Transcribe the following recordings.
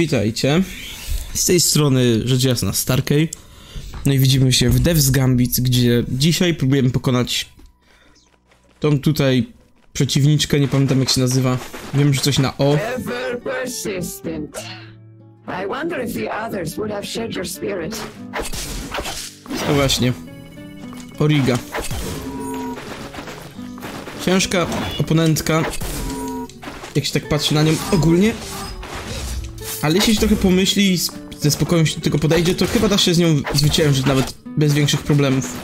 Witajcie. Z tej strony rzecz jasna Starkey. No i widzimy się w Devs Gambit, gdzie dzisiaj próbujemy pokonać tą tutaj przeciwniczkę, nie pamiętam jak się nazywa. Wiem, że coś na O. Ever persistent. I wonder if the others would have shared your spirit. No właśnie. Origa. Ciężka oponentka. Jak się tak patrzy na nią ogólnie. Ale jeśli się trochę pomyśli i ze spokojem się do tego podejdzie, to chyba da się z nią zwyciężyć nawet bez większych problemów.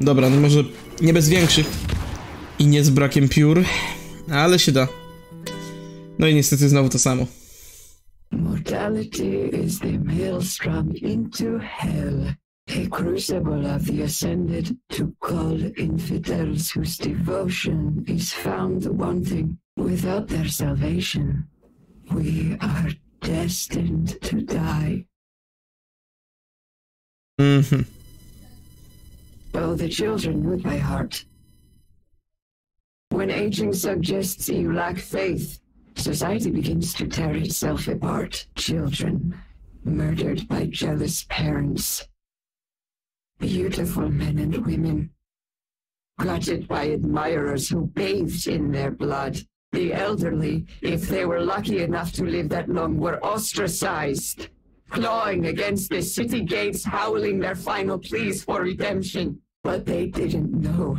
Dobra, no może nie bez większych i nie z brakiem piór, ale się da. No i niestety znowu to samo. Mortality is the maelstrom into hell. A crucible of the ascended to call infidels whose devotion is found wanting. Without their salvation, we are destined to die. Mm-hmm. Oh, the children with my heart. When aging suggests you lack faith, society begins to tear itself apart. Children murdered by jealous parents. Beautiful men and women gutted by admirers who bathed in their blood. The elderly, if they were lucky enough to live that long, were ostracized clawing against the city gates, howling their final pleas for redemption. But they didn't know.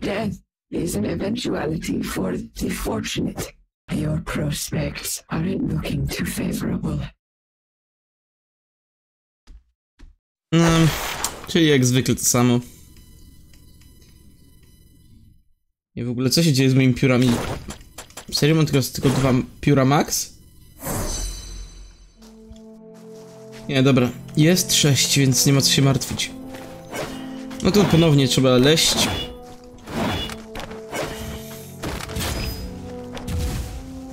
Death is an eventuality for the fortunate. Your prospects aren't looking too favorable. No, czyli jak zwykle to samo. I w ogóle co się dzieje z moimi piórami? Serio mam tylko, tylko dwa pióra max? Nie, dobra. Jest sześć, więc nie ma co się martwić. No to ponownie trzeba leść.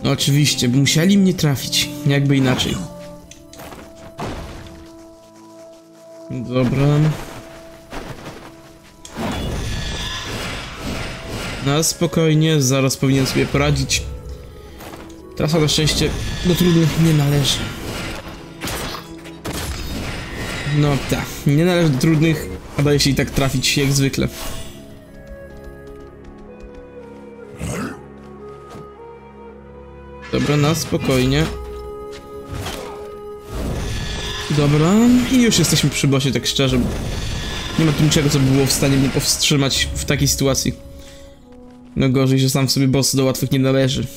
No oczywiście, musieli mnie trafić. Jakby inaczej. Dobra. No spokojnie, zaraz powinien sobie poradzić. Trasa na szczęście do trudnych nie należy. No tak, nie należy do trudnych, a daje się i tak trafić jak zwykle. Dobra, na spokojnie. Dobra, i już jesteśmy przy bosie, tak szczerze. Nie ma tu niczego, co by było w stanie mnie powstrzymać w takiej sytuacji. No gorzej, że sam w sobie boss do łatwych nie należy.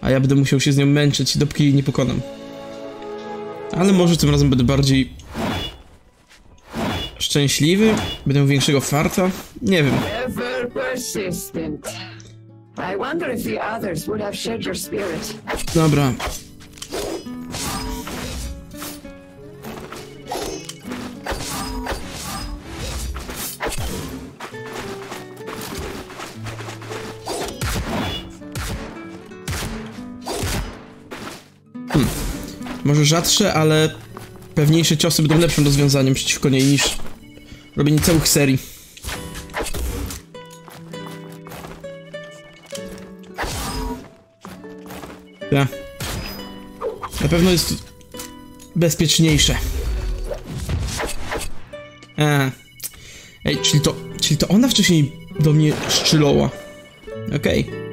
A ja będę musiał się z nią męczyć, dopóki jej nie pokonam. Ale może tym razem będę bardziej... szczęśliwy? Będę miał większego farta? Nie wiem. Ever Może rzadsze, ale pewniejsze ciosy będą lepszym rozwiązaniem przeciwko niej niż robienie całych serii. Ja. Na pewno jest bezpieczniejsze. A. Ej, czyli to, czyli to ona wcześniej do mnie szczyloła. Okej.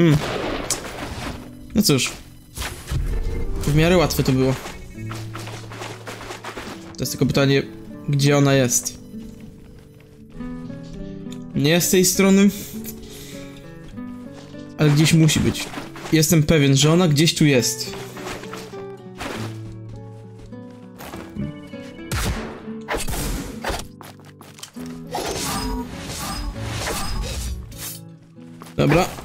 Hmm. No cóż. W miarę łatwe to było. To jest tylko pytanie, gdzie ona jest. Nie z tej strony. Ale gdzieś musi być. Jestem pewien, że ona gdzieś tu jest. Dobra.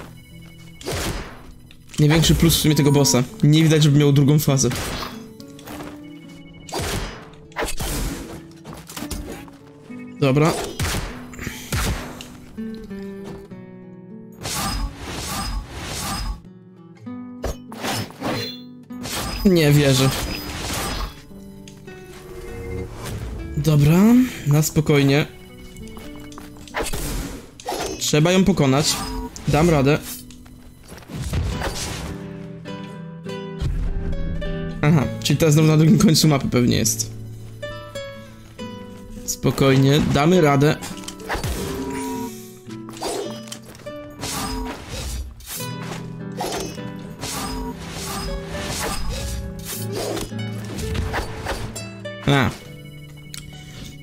Największy plus w sumie tego bossa. Nie widać, żeby miał drugą fazę. Dobra. Nie wierzę. Dobra, na spokojnie. Trzeba ją pokonać. Dam radę. Aha, czyli teraz znowu na drugim końcu mapy pewnie jest. Spokojnie, damy radę. A.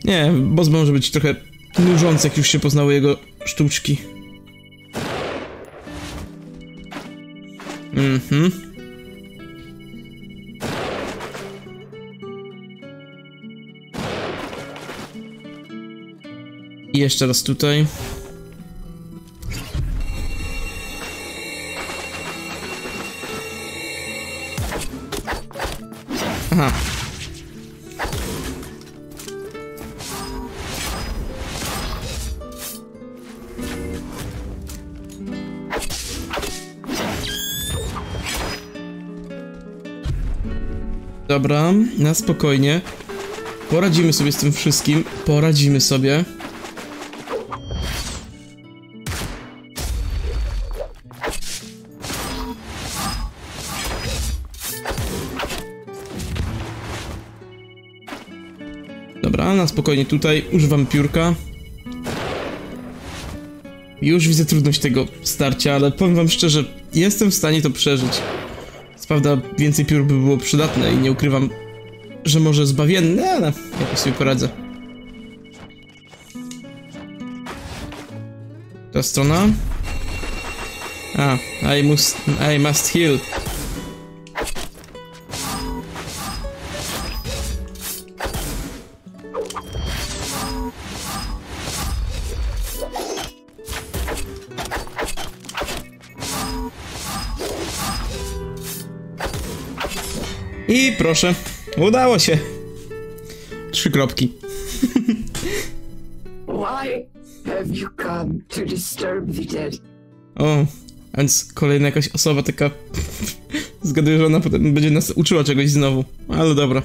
Nie, boss może być trochę nużący, jak już się poznało jego sztuczki. Mhm. Jeszcze raz tutaj. Aha. Dobra, na spokojnie. Poradzimy sobie z tym wszystkim. Poradzimy sobie. Spokojnie tutaj używam piórka. Już widzę trudność tego starcia, ale powiem wam szczerze, jestem w stanie to przeżyć. Co prawda więcej piór by było przydatne i nie ukrywam, że może zbawienne, ale jakoś sobie poradzę. Ta strona. A, I must, I must heal. I proszę, udało się. Trzy kropki. Why have you come to disturb the dead? O, a więc kolejna jakaś osoba taka... Zgaduję, że ona potem będzie nas uczyła czegoś znowu. Ale dobra.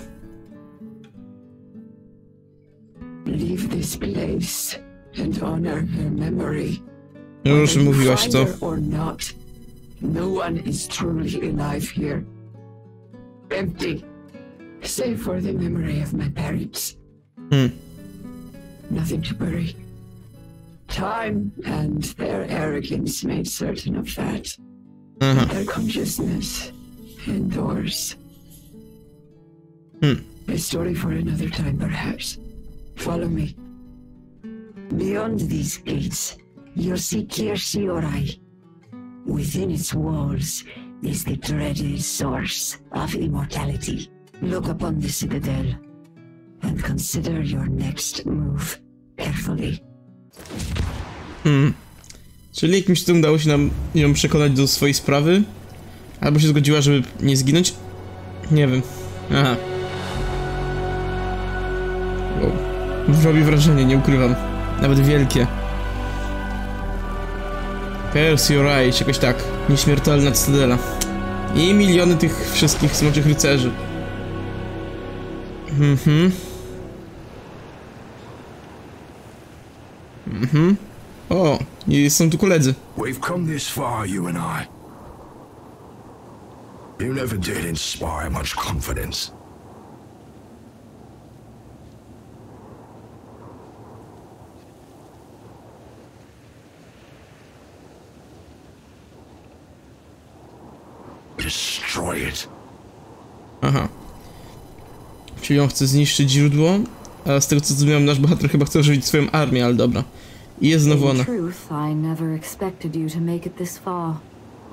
Leave this place and honor her memory. Już mówiłaś to. no one is truly alive here. Empty, save for the memory of my parents. Hmm. Nothing to bury. Time and their arrogance made certain of that. Aha. Their consciousness endures. Hmm. A story for another time, perhaps. Follow me. Beyond these gates, you'll see Kirshiorai. Within its walls is the dreaded source of immortality. Look upon the citadel and consider your next move carefully. Hmm. Czyli jakimś cudem udało się nam ją przekonać do swojej sprawy? Albo się zgodziła, żeby nie zginąć? Nie wiem. Aha. Wow. Robi wrażenie, nie ukrywam. Nawet wielkie. Curse your eye, czy jakoś tak. Nieśmiertelna cytadela. I miliony tych wszystkich smoczych rycerzy. Mhm. Mhm. O, i są tu koledzy. We've come this far, you and I. You never did inspire much confidence. Destroy it. Aha. Czyli on chce zniszczyć źródło, a z tego co zrozumiałem, nasz bohater chyba chce ożywić swoją armię, ale dobra. I jest znowu ona. truth, I never expected you to make it this far.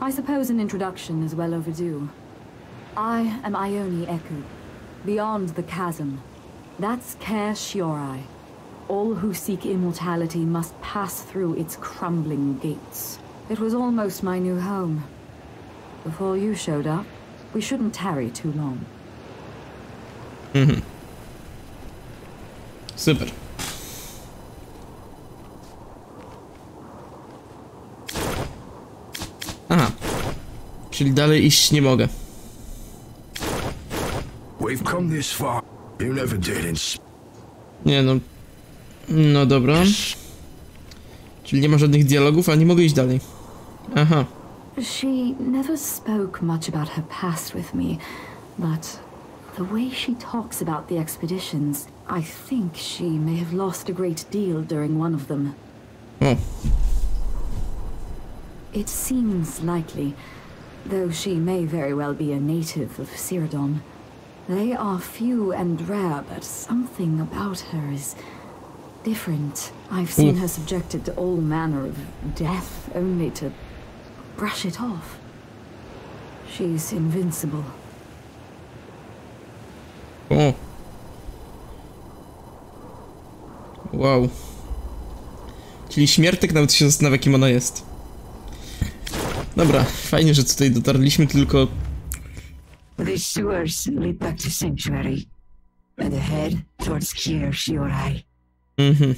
I suppose an introduction is well overdue. I am Ione Eku, beyond the chasm. That's Kaer Shiorai. All who seek immortality must pass through its crumbling gates. It was almost my new home. Before you showed up, we shouldn't tarry too long. Super. Aha. Czyli dalej iść nie mogę. We've come this far. You never did inspire. Nie no. No dobra. Czyli Czyli nie ma żadnych dialogów, ale nie mogę iść dalej. Aha. She never spoke much about her past with me, but the way she talks about the expeditions, I think she may have lost a great deal during one of them. O, It seems likely, though she may very well be a native of Cyrodion. They are few and rare, but something about her is different. I've seen Oof. her subjected to all manner of death only to brush it off. She's invincible. O. Wow. Czyli śmiertek nawet się zastanawia, kim ona jest. Dobra, fajnie, że tutaj dotarliśmy, tylko These sewers lead back to Sanctuary, and ahead towards Kier Shiorai. Mhm.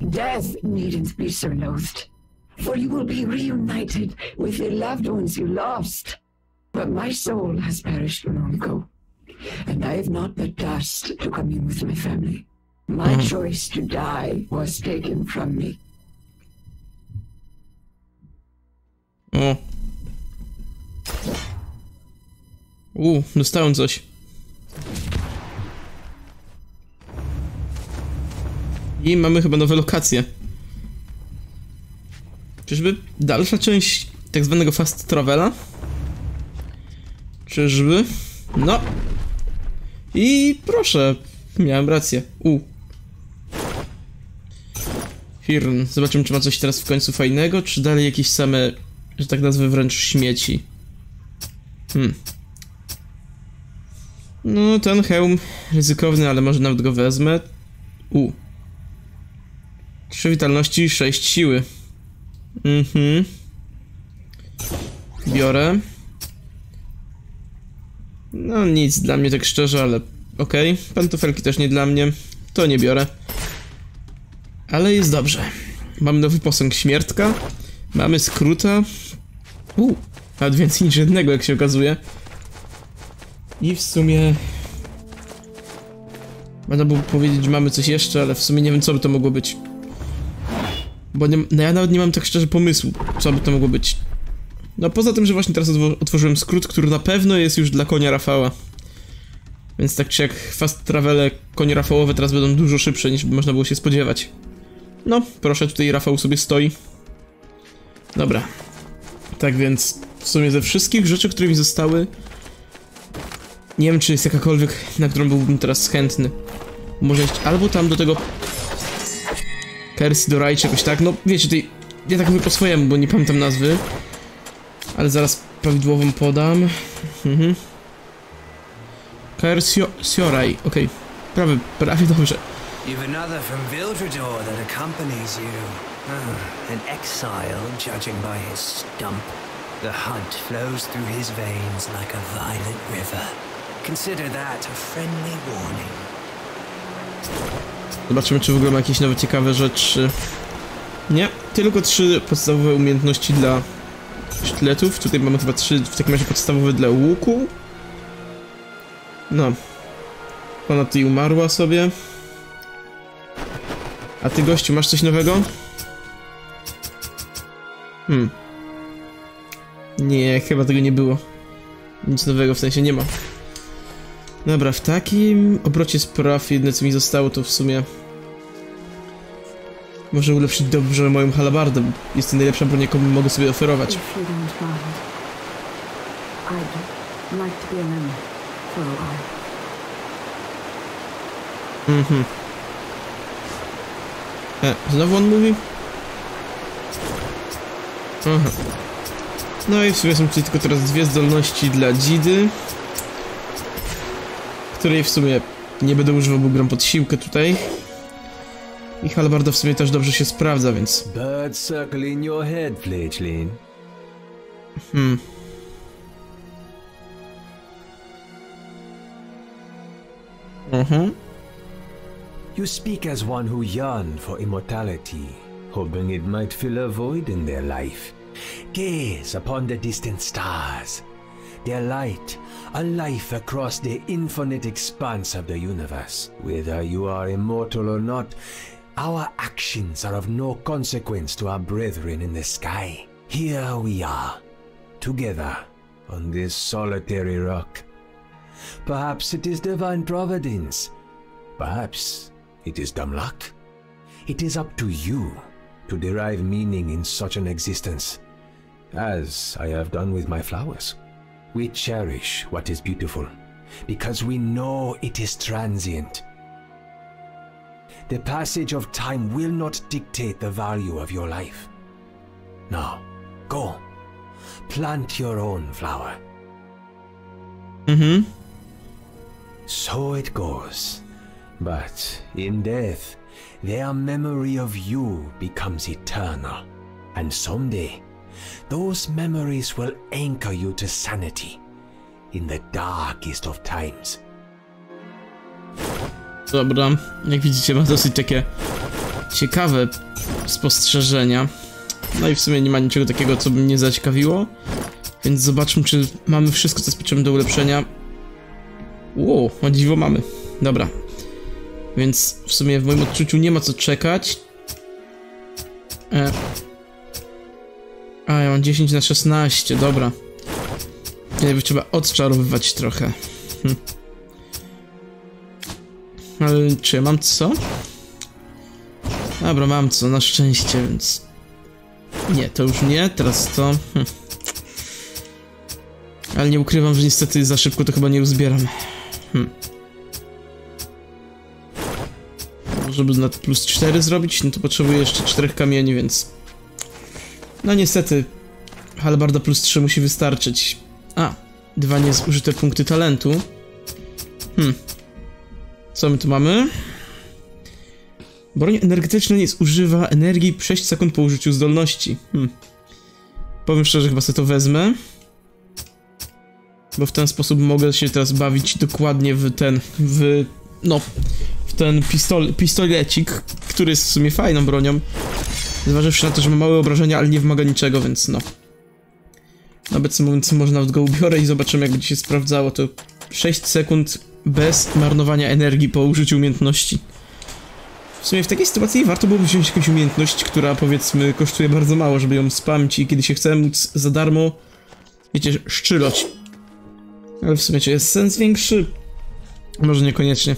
Death needn't be so loathed, for you will be reunited with the loved ones you lost. But my soul has perished long ago, and I have not but dust to commune with my family. My choice to die was taken from me. O. U, dostałem coś. I mamy chyba nowe lokacje. Czyżby dalsza część tak zwanego fast travela? Czyżby? No. I proszę, miałem rację. U. Firn. Zobaczymy, czy ma coś teraz w końcu fajnego, czy dalej jakieś same, że tak nazwę wręcz śmieci. Hmm. No, ten hełm ryzykowny, ale może nawet go wezmę. U. Trzy witalności, sześć siły. Mhm. Biorę. No nic dla mnie tak szczerze, ale okej. Pantofelki też nie dla mnie. To nie biorę. Ale jest dobrze. Mamy nowy posąg śmiertka. Mamy skróta. U, nawet więcej niż jednego, jak się okazuje. I w sumie... Można było powiedzieć, że mamy coś jeszcze, ale w sumie nie wiem, co by to mogło być. Bo nie, no ja nawet nie mam tak szczerze pomysłu, co by to mogło być. No poza tym, że właśnie teraz otwo- otworzyłem skrót, który na pewno jest już dla konia Rafała. Więc tak czy jak fast travele konie Rafałowe teraz będą dużo szybsze niż by można było się spodziewać. No, proszę, tutaj Rafał sobie stoi. Dobra. Tak więc, w sumie ze wszystkich rzeczy, które mi zostały, nie wiem, czy jest jakakolwiek, na którą byłbym teraz chętny. Może iść albo tam do tego Kersi do Raj, tak, no wiecie, tutaj, ja tak mówię po swojemu, bo nie pamiętam nazwy. Ale zaraz prawidłową podam. Mhm. Kersio... Sioraj, okej. Prawie, prawie dobrze. You've another from Vildredor that accompanies you. Ah, an exile, judging by his stump. The hunt flows through his veins like a violent river. Consider that a friendly warning. Zobaczymy, czy w ogóle ma jakieś nowe ciekawe rzeczy. Nie, tylko trzy podstawowe umiejętności dla sztyletów. Tutaj mamy chyba trzy w takim razie podstawowe dla łuku. No. Ona tutaj umarła sobie. A ty gościu, masz coś nowego? Hmm. Nie, chyba tego nie było. Nic nowego, w sensie nie ma. Dobra, w takim obrocie spraw jedne co mi zostało to w sumie... Może ulepszyć dobrze moją halabardę. Jest to najlepsza broń, jaką mogę sobie oferować. Mhm. E, znowu on mówi? Aha. No i w sumie są tutaj tylko teraz dwie zdolności dla Dzidy. Której w sumie nie będę używał, bo gram pod siłkę tutaj. I w sumie też dobrze się sprawdza, więc... Bird circle in your head, fledgling. Hmm. Mhm. You speak as one who yearned for immortality, hoping it might fill a void in their life. Gaze upon the distant stars. Their light, a life across the infinite expanse of the universe. Whether you are immortal or not, Our actions are of no consequence to our brethren in the sky. Here we are, together on this solitary rock. Perhaps it is divine providence. Perhaps it is dumb luck. It is up to you to derive meaning in such an existence, as I have done with my flowers. We cherish what is beautiful because we know it is transient. The passage of time will not dictate the value of your life. Now, go. Plant your own flower. Mm-hmm. So it goes. But in death, their memory of you becomes eternal. And someday, those memories will anchor you to sanity in the darkest of times. Dobra, jak widzicie ma dosyć takie ciekawe spostrzeżenia. No i w sumie nie ma niczego takiego, co by mnie zaciekawiło. Więc zobaczmy, czy mamy wszystko, co potrzebne do ulepszenia. Wow, o dziwo mamy. Dobra. Więc w sumie w moim odczuciu nie ma co czekać. E. A, ja mam 10 na 16, dobra. Nie, trzeba odczarowywać trochę. Hm. Ale czy ja mam co? Dobra, mam co, na szczęście, więc... Nie, to już nie, teraz to... Hm. Ale nie ukrywam, że niestety za szybko to chyba nie uzbieram. Hm. Żeby na plus 4 zrobić, no to potrzebuję jeszcze 4 kamieni, więc... No niestety, halbarda plus 3 musi wystarczyć. A, dwa niezużyte punkty talentu. Hmm. Co my tu mamy? Broń energetyczna nie zużywa energii 6 sekund po użyciu zdolności. Hmm. Powiem szczerze, chyba sobie to wezmę. Bo w ten sposób mogę się teraz bawić dokładnie w ten, w, no, w ten pistol, pistolecik, który jest w sumie fajną bronią. Zważywszy na to, że ma małe obrażenia, ale nie wymaga niczego, więc no. Obecnie mówiąc, może nawet go ubiorę i zobaczymy, jak będzie się sprawdzało. To 6 sekund bez marnowania energii po użyciu umiejętności. W sumie w takiej sytuacji warto byłoby wziąć jakąś umiejętność, która powiedzmy kosztuje bardzo mało, żeby ją spamić i kiedy się chce móc za darmo, wiecie, szczyloć. Ale w sumie czy jest sens większy? Może niekoniecznie.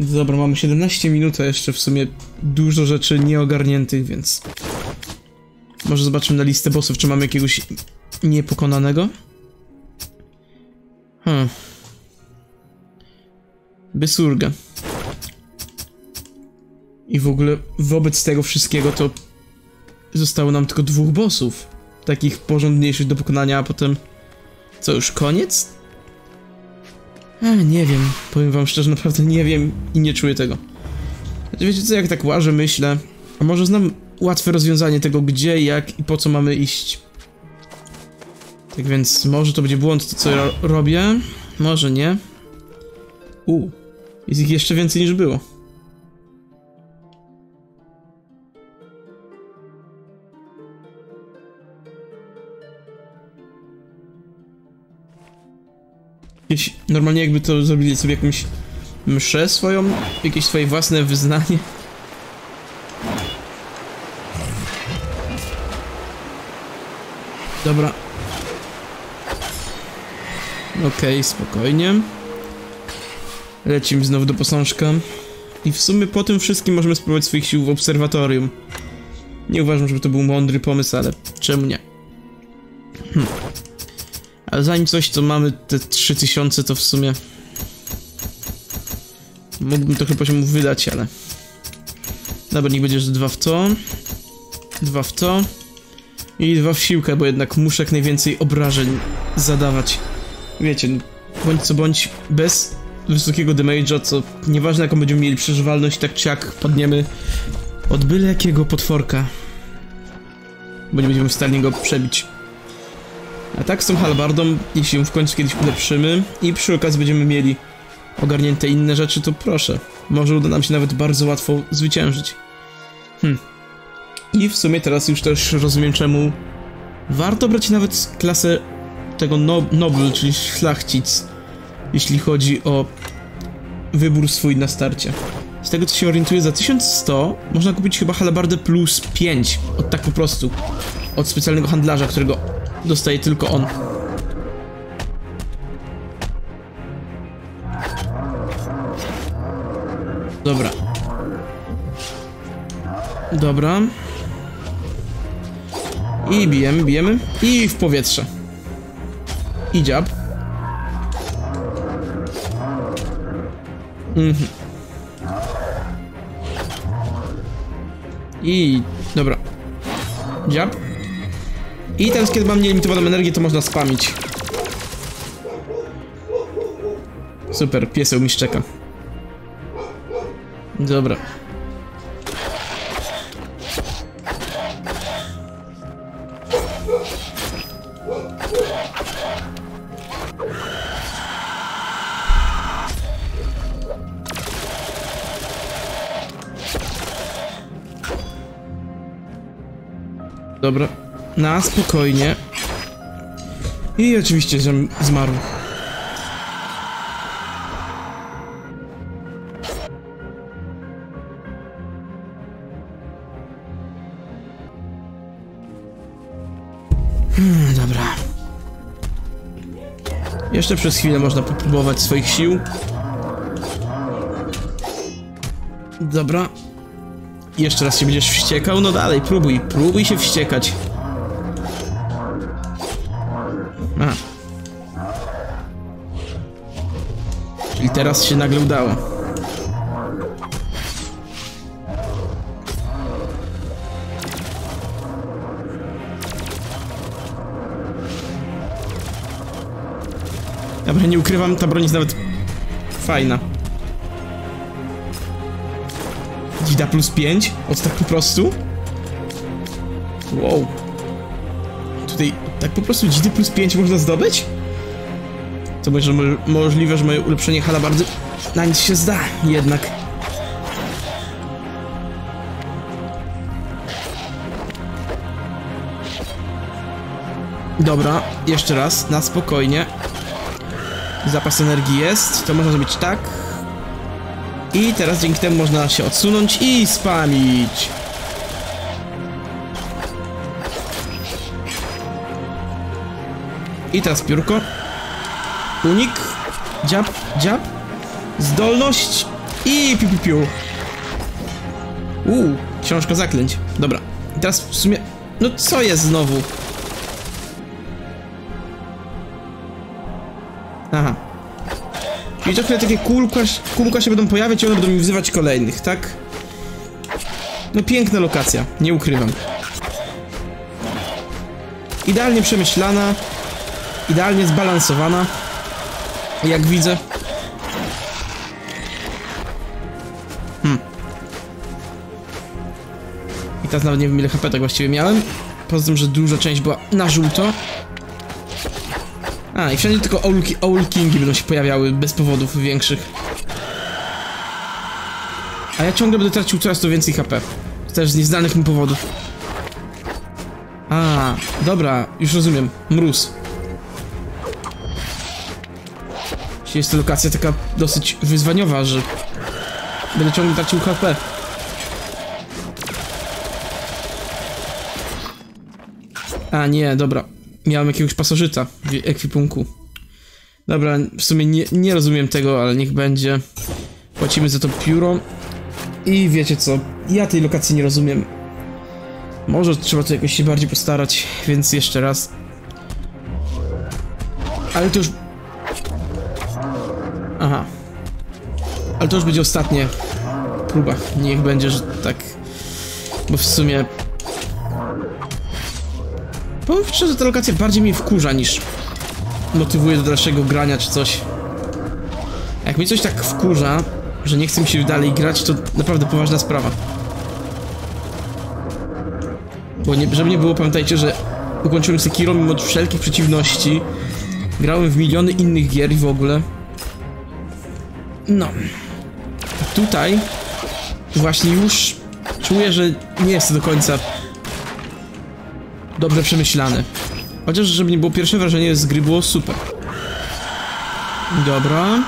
Dobra, mamy 17 minut, a jeszcze w sumie dużo rzeczy nieogarniętych, więc... Może zobaczymy na listę bossów, czy mamy jakiegoś niepokonanego? Hmm. Bysurga. I w ogóle wobec tego wszystkiego to zostało nam tylko dwóch bossów. Takich porządniejszych do pokonania, a potem... Co, już koniec? E, nie wiem. Powiem wam szczerze, naprawdę nie wiem i nie czuję tego. Znaczy, wiecie co, jak tak łażę, myślę... A może znam łatwe rozwiązanie tego, gdzie, jak i po co mamy iść. Tak więc może to będzie błąd to, co ja robię. Może nie. U, jest ich jeszcze więcej niż było. Jeśli normalnie jakby to zrobili sobie jakąś mszę swoją, jakieś swoje własne wyznanie. Dobra. Okej, okay, spokojnie. Lecimy znowu do posążka. I w sumie po tym wszystkim możemy spróbować swoich sił w obserwatorium. Nie uważam, żeby to był mądry pomysł, ale czemu nie? Hm. Ale zanim coś, to mamy te 3000, to w sumie... Mógłbym trochę poziomów wydać, ale... Dobra, niech będzie, że dwa w to. Dwa w to. I dwa w siłkę, bo jednak muszę jak najwięcej obrażeń zadawać. Wiecie, bądź co bądź, bez wysokiego damage'a, co nieważne jaką będziemy mieli przeżywalność, tak czy jak padniemy od byle jakiego potworka. Bo nie będziemy w stanie go przebić. A tak z tą halbardą, jeśli ją w końcu kiedyś ulepszymy i przy okazji będziemy mieli ogarnięte inne rzeczy, to proszę. Może uda nam się nawet bardzo łatwo zwyciężyć. Hm. I w sumie teraz już też rozumiem czemu warto brać nawet klasę tego no noble, czyli szlachcic, jeśli chodzi o wybór swój na starcie. Z tego co się orientuję, za 1100 można kupić chyba halabardę plus 5. Od tak po prostu. Od specjalnego handlarza, którego dostaje tylko on. Dobra. Dobra. I bijemy, bijemy. I w powietrze. I dziab. I... dobra. Dziab. I teraz kiedy mam nielimitowaną energię, to można spamić. Super, pieseł mi szczeka. Dobra. Dobra. Na spokojnie. I oczywiście, że zmarł. Hmm, dobra. Jeszcze przez chwilę można popróbować swoich sił. Dobra. Jeszcze raz się będziesz wściekał? No dalej, próbuj, próbuj się wściekać. A. Czyli teraz się nagle udało. Dobra, nie ukrywam, ta broń jest nawet fajna. Gida plus 5? Od tak po prostu? Wow. Tutaj tak po prostu Gidy plus 5 można zdobyć? To może mo możliwe, że moje ulepszenie halabardy na nic się zda, jednak. Dobra, jeszcze raz, na spokojnie. Zapas energii jest, to można zrobić tak. I teraz dzięki temu można się odsunąć i spamić. I teraz piórko. Unik. Dziab, dziab. Zdolność. I piu, piu, piu. Uuu, książka zaklęć. Dobra. I teraz w sumie... No co jest znowu? Aha. I chwilę takie kółka, kółka się będą pojawiać i one będą mi wzywać kolejnych, tak? No piękna lokacja, nie ukrywam. Idealnie przemyślana, idealnie zbalansowana, jak widzę. Hmm. I teraz nawet nie wiem ile HP tak właściwie miałem. Poza tym, że duża część była na żółto. A, i wszędzie tylko Owl, Owl Kingi będą się pojawiały bez powodów większych. A ja ciągle będę tracił coraz to więcej HP. Też z nieznanych mi powodów. A, dobra, już rozumiem. Mróz. Jest to lokacja taka dosyć wyzwaniowa, że będę ciągle tracił HP. A, nie, dobra. Miałem jakiegoś pasożyta w ekwipunku. Dobra, w sumie nie, nie rozumiem tego, ale niech będzie. Płacimy za to pióro. I wiecie co, ja tej lokacji nie rozumiem. Może trzeba tu jakoś się bardziej postarać, więc jeszcze raz. Ale to już... Aha. Ale to już będzie ostatnia próba. Niech będzie, że tak... Bo w sumie... Powiem szczerze, ta lokacja bardziej mnie wkurza niż motywuje do dalszego grania czy coś. Jak mnie coś tak wkurza, że nie chce mi się dalej grać, to naprawdę poważna sprawa. Bo nie, żeby nie było, pamiętajcie, że ukończyłem Sekiro mimo wszelkich przeciwności. Grałem w miliony innych gier i w ogóle. No. Tutaj właśnie już czuję, że nie jest to do końca dobrze przemyślany. Chociaż, żeby nie było, pierwsze wrażenie z gry było super. Dobra.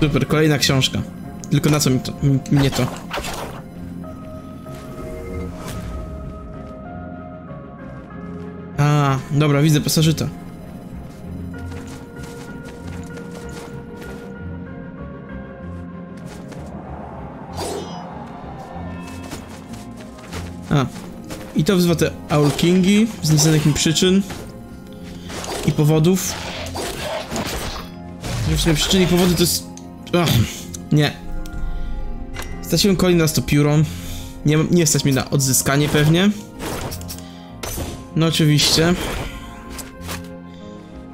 Super, kolejna książka. Tylko na co mi to, mnie to? A, dobra, widzę pasażyta. A, i to wzywa te Owl Kingi z nieznanych przyczyn i powodów. Zresztą przyczyny i powody to jest... Ach, nie. Straciłem kolejny raz to pióro. Nie, nie stać mi na odzyskanie pewnie. No oczywiście.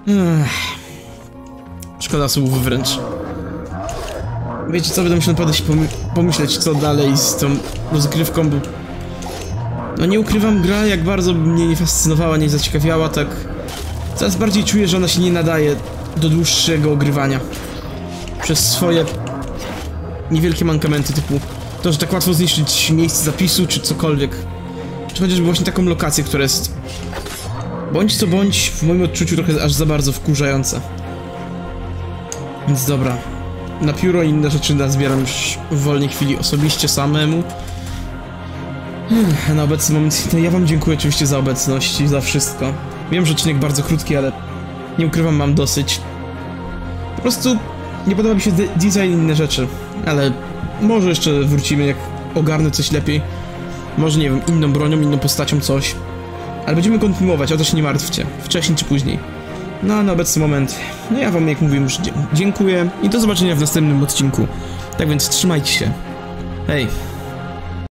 Ech. Szkoda słów wręcz. Wiecie co, będę musiał naprawdę się pomy pomyśleć co dalej z tą rozgrywką, bo... No nie ukrywam, gra jak bardzo mnie nie fascynowała, nie zaciekawiała, tak... Coraz bardziej czuję, że ona się nie nadaje do dłuższego ogrywania. Przez swoje niewielkie mankamenty typu to, że tak łatwo zniszczyć miejsce zapisu, czy cokolwiek. Czy chociażby właśnie taką lokację, która jest bądź co bądź w moim odczuciu trochę aż za bardzo wkurzająca. Więc dobra. Na pióro i inne rzeczy nazbieram już w wolnej chwili osobiście samemu. Ech, Na obecny moment, no ja wam dziękuję oczywiście za obecność i za wszystko. Wiem, że odcinek bardzo krótki, ale nie ukrywam, mam dosyć. Po prostu nie podoba mi się de- design i inne rzeczy, ale może jeszcze wrócimy, jak ogarnę coś lepiej. Może, nie wiem, inną bronią, inną postacią, coś. Ale będziemy kontynuować, o to się nie martwcie. Wcześniej czy później. No, a na obecny moment, no ja wam, jak mówiłem, już dziękuję i do zobaczenia w następnym odcinku. Tak więc trzymajcie się. Hej.